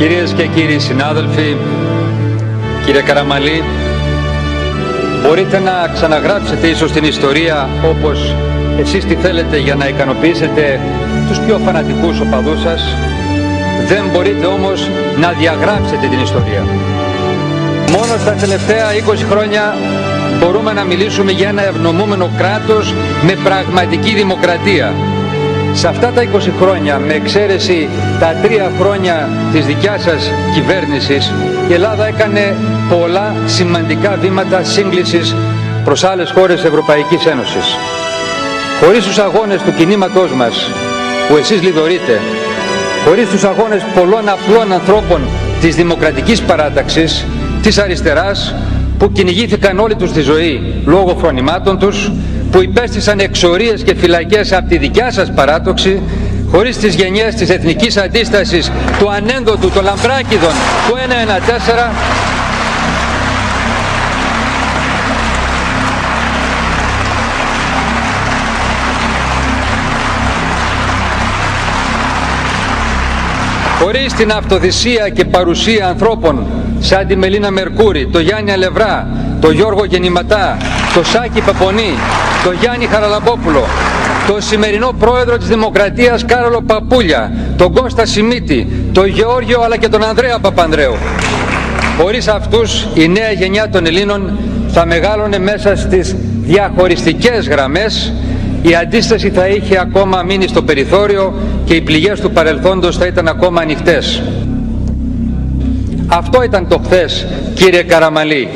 Κυρίες και κύριοι συνάδελφοι, κύριε Καραμαλή, μπορείτε να ξαναγράψετε ίσως την ιστορία όπως εσείς τη θέλετε για να ικανοποιήσετε τους πιο φανατικούς οπαδούς σας. Δεν μπορείτε όμως να διαγράψετε την ιστορία. Μόνο στα τελευταία 20 χρόνια μπορούμε να μιλήσουμε για ένα ευνομούμενο κράτος με πραγματική δημοκρατία σε αυτά τα 20 χρόνια, με εξαίρεση τα τρία χρόνια της δικιάς σας κυβέρνησης, η Ελλάδα έκανε πολλά σημαντικά βήματα σύγκλησης προς άλλες χώρες Ευρωπαϊκής Ένωσης. Χωρίς τους αγώνες του κινήματός μας, που εσείς λιδωρείτε, χωρίς τους αγώνες πολλών απλών ανθρώπων της δημοκρατικής παράταξης, της αριστεράς, που κυνηγήθηκαν όλη τους τη ζωή λόγω φρονημάτων τους, που υπέστησαν εξορίες και φυλακές από τη δικιά σας παράτοξη χωρίς τις γενιές της εθνικής αντίστασης του ανένδοτου, των λαμπράκιδων του 114 χωρίς την αυτοθυσία και παρουσία ανθρώπων σαν τη Μελίνα Μερκούρη, το Γιάννη Αλευρά, το Γιώργο Γεννηματά, το Σάκη Παπονή, το Γιάννη Χαραλαμπόπουλο, το σημερινό πρόεδρο της Δημοκρατίας Κάρολο Παπούλια, τον Κώστα Σιμίτη, τον Γεώργιο αλλά και τον Ανδρέα Παπανδρέου. Χωρίς αυτούς η νέα γενιά των Ελλήνων θα μεγάλωνε μέσα στις διαχωριστικές γραμμές, η αντίσταση θα είχε ακόμα μείνει στο περιθώριο και οι πληγές του παρελθόντος θα ήταν ακόμα ανοιχτές. Αυτό ήταν το χθες κύριε Καραμαλή.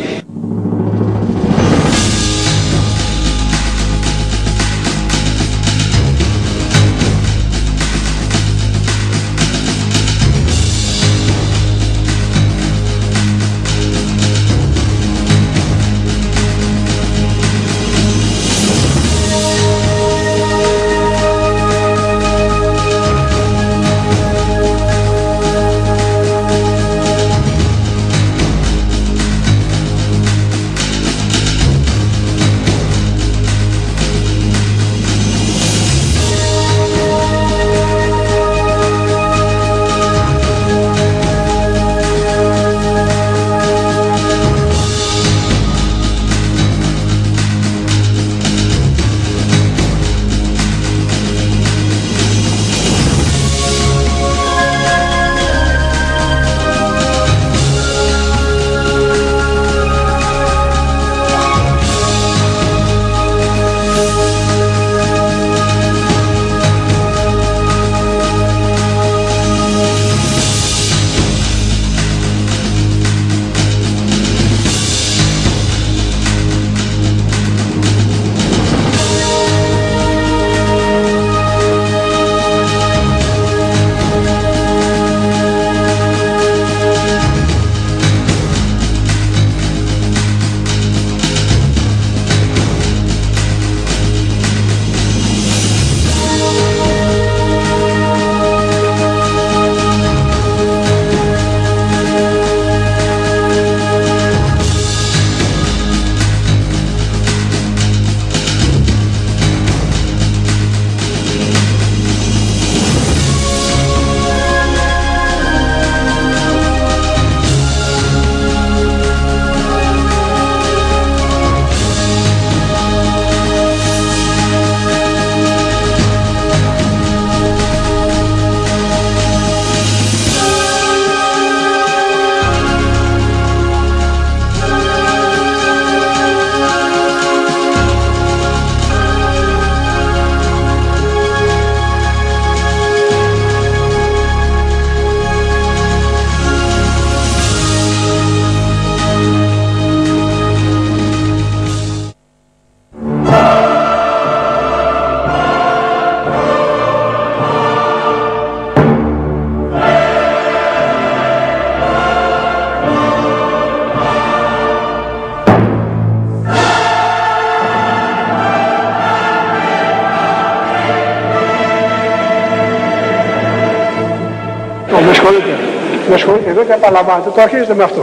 Δεν καταλαμβάνετε, το αρχίζετε με αυτό.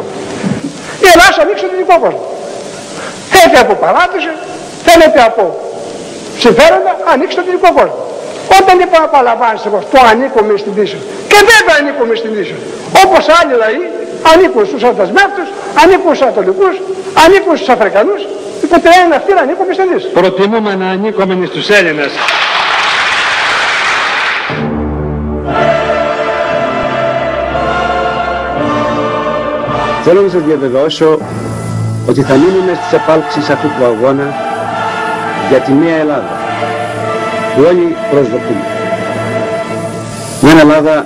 Η Ελλάδα ανοίξει την υπόκοσμο. Θέλετε από παράδοση, θέλετε από συμφέροντα, ανοίξτε την υπόκοσμο. Όταν είπα επαλαμβάνεις εγώ, το ανήκουμε στην Ίσο. Και βέβαια ανήκουμε στην Ίσο. Όπως άλλοι λαοί ανήκουν στους αντασμεύτους, ανήκουν στους Ανατολικούς, ανήκουν στους Αφρικανούς. Οπότε είναι αυτοί να ανήκουμε στην Ίσο. Προτιμούμε να ανήκουμε στους Έλληνες. Θέλω να σας διαβεβαιώσω ότι θα μείνουμε στις επάλξεις αυτού του αγώνα για τη Νέα Ελλάδα που όλοι προσδοκούμε. Μια Ελλάδα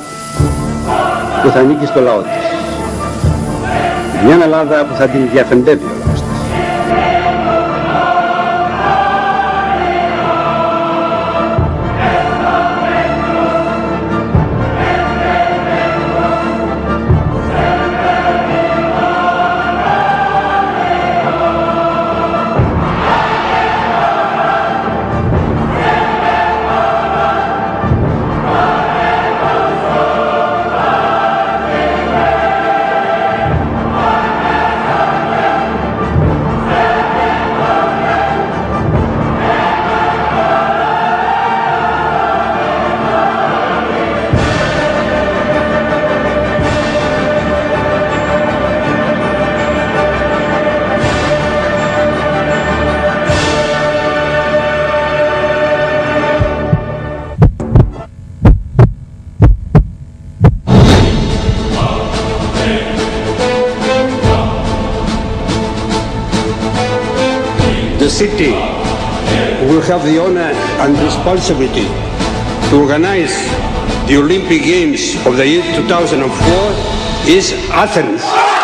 που θα ανήκει στο λαό της. Μια Ελλάδα που θα την διαφεντεύει ο the city will have the honor and responsibility to organize the Olympic Games of the year 2004 is Athens.